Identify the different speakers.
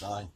Speaker 1: Bye.